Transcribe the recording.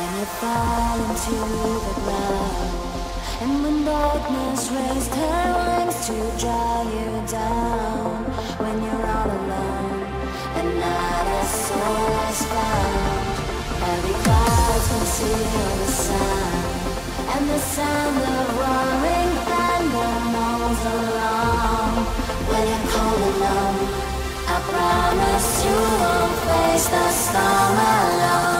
Then I fall into the ground. And when darkness raised her wings to draw you down, when you're all alone and not a soul is found, every cloud can see the sun, and the sound of roaring thunder moans along. When you're cold alone, I promise you won't face the storm alone.